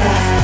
Yeah.